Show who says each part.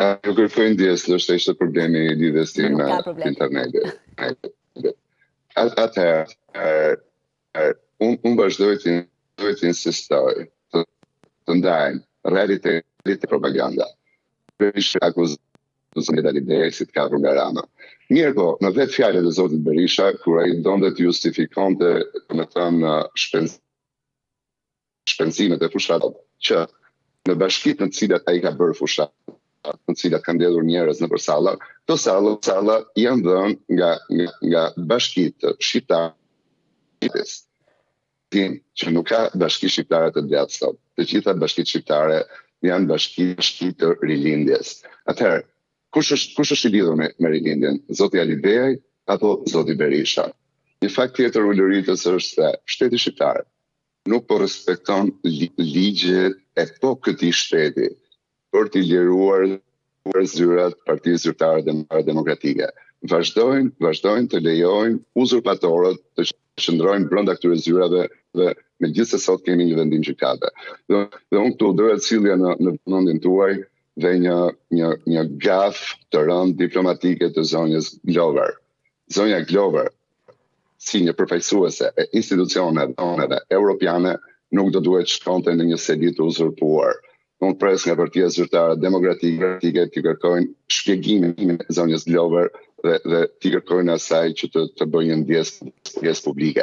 Speaker 1: Ju kërkoj ndjesë, do të ishte problemi i lidhjes time me internetin. Atëherë, unë vazhdoj të vazhdoj të insistoj të të ndajmë realitetin nga propaganda. Berisha akuzon të mëdhenjtë e PD-së si të kapur nga Rama. Mirëpo, në vetë fjalët e Zotit Berisha, kur ai donte të justifikonte, domethënë, shpenzë shpenzimet e fushatës, që në bashkitë në të cilat ai ka bërë fushatën, në të cilat kanë mbledhur njerëz nëpër salla, këto salla, salla janë dhënë nga nga, nga bashkitë shqiptare. Dimë që nuk ka bashki shqiptare të djathtë sot. Të gjitha bashkitë shqiptare janë bashki shki të rilindjes. Atëherë, kush është, kush është i lidhur me, me rilindjen? Zoti Alibej apo Zoti Berisha? Një fakt tjetër ulëritës është se shteti shqiptar nuk po respekton ligjet e po këtij shteti për t'i liruar zyrat partisë zyrtare demokratike. Vazhdojnë, vazhdojnë të lejojnë uzurpatorët të qëndrojnë brenda këtyre zyrave edhe megjithëse sot kemi një vendim gjykate. Dhe, dhe unë këtu do të sillja në, në vëmendjen tuaj dhe një, një, një gafë të rëndë diplomatike të zonjës Glover. Zonja Glover, si një përfaqësuese e institucioneve europiane nuk do duhej të shkonte në një seli të uzurpuar. Unë pres nga partia zyrtare demokratike t'i kërkojnë shpjegimin e zonjës Glover dhe, dhe t'i kërkojnë asaj që të, të bëjë një ndjesë publike.